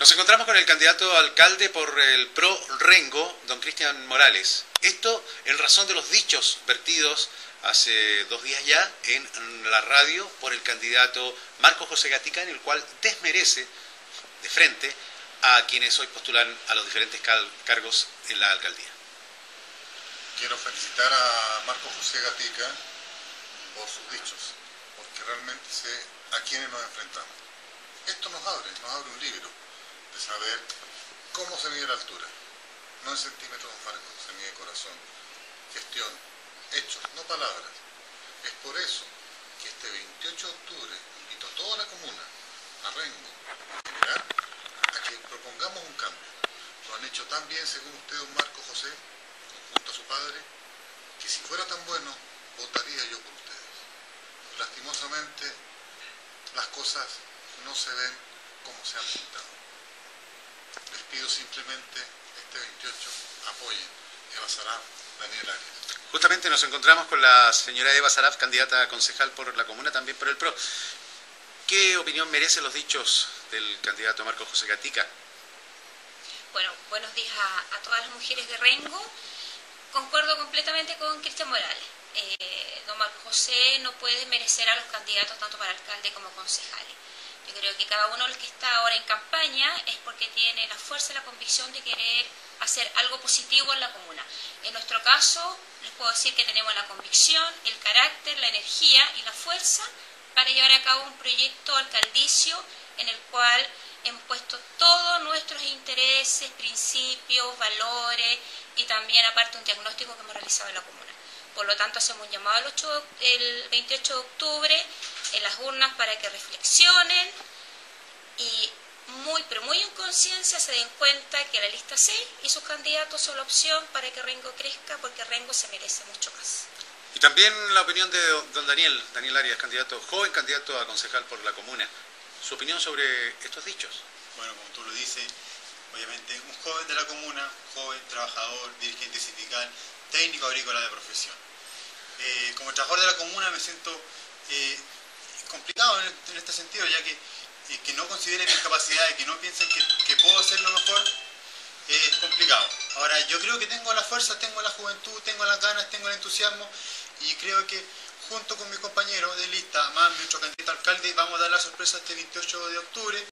Nos encontramos con el candidato alcalde por el PRO Rengo, don Cristian Morales. Esto en razón de los dichos vertidos hace dos días ya en la radio por el candidato Marco José Gatica, en el cual desmerece de frente a quienes hoy postulan a los diferentes cargos en la alcaldía. Quiero felicitar a Marco José Gatica por sus dichos, porque realmente sé a quienes nos enfrentamos. Esto nos abre, nos abre un libro saber cómo se mide la altura. No en centímetros marcos, se mide corazón, gestión, hechos, no palabras. Es por eso que este 28 de octubre invito a toda la comuna, a Rengo, en general, a que propongamos un cambio. Lo han hecho tan bien, según usted, don Marco José, junto a su padre, que si fuera tan bueno, votaría yo por ustedes. Lastimosamente, las cosas no se ven como se han pintado. Pido simplemente este 28 apoyen Eva Saraf, Daniel Arias. Justamente nos encontramos con la señora Eva Saraf, candidata a concejal por la comuna, también por el PRO. ¿Qué opinión merecen los dichos del candidato Marco José Gatica? Bueno, buenos días a, todas las mujeres de Rengo. Concuerdo completamente con Cristian Morales. Eh, don Marco José no puede merecer a los candidatos tanto para alcalde como concejales. Yo creo que cada uno de los que está ahora en campaña es porque tiene la fuerza y la convicción de querer hacer algo positivo en la comuna. En nuestro caso, les puedo decir que tenemos la convicción, el carácter, la energía y la fuerza para llevar a cabo un proyecto alcaldicio en el cual hemos puesto todos nuestros intereses, principios, valores y también aparte un diagnóstico que hemos realizado en la comuna. Por lo tanto, hacemos un llamado el, el 28 de octubre en las urnas para que reflexionen y muy, pero muy en conciencia se den cuenta que la lista C y sus candidatos son la opción para que Rengo crezca porque Rengo se merece mucho más. Y también la opinión de don Daniel, Daniel Arias, candidato, joven candidato a concejal por la comuna. Su opinión sobre estos dichos. Bueno, como tú lo dices, obviamente un joven de la comuna, joven, trabajador, dirigente sindical, técnico agrícola de profesión. Eh, como trabajador de la comuna me siento eh, complicado en, este sentido, ya que que no consideren mis capacidades, que no piensen que, puedo hacerlo mejor, es complicado. Ahora, yo creo que tengo la fuerza, tengo la juventud, tengo las ganas, tengo el entusiasmo y creo que junto con mi compañero de lista, más nuestro candidato alcalde, vamos a dar la sorpresa este 28 de octubre.